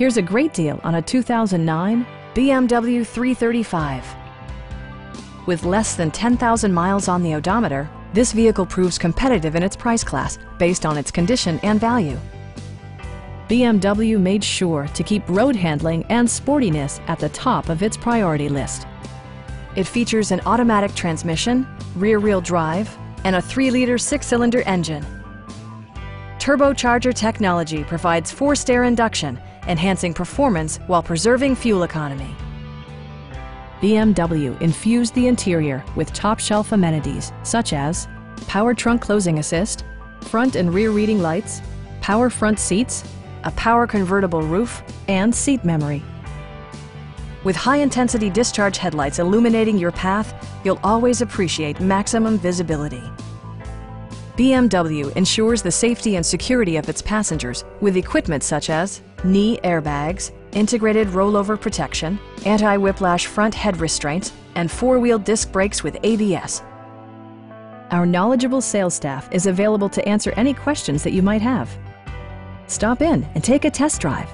Here's a great deal on a 2009 BMW 335. With less than 10,000 miles on the odometer, this vehicle proves competitive in its price class based on its condition and value. BMW made sure to keep road handling and sportiness at the top of its priority list. It features an automatic transmission, rear-wheel drive, and a 3-liter six-cylinder engine. Turbocharger technology provides forced air induction, enhancing performance while preserving fuel economy. BMW infused the interior with top-shelf amenities such as power trunk closing assist, front and rear reading lights, power front seats, a power convertible roof, and seat memory. With high-intensity discharge headlights illuminating your path, you'll always appreciate maximum visibility. BMW ensures the safety and security of its passengers with equipment such as knee airbags, integrated rollover protection, anti-whiplash front head restraints, and four-wheel disc brakes with ABS. Our knowledgeable sales staff is available to answer any questions that you might have. Stop in and take a test drive.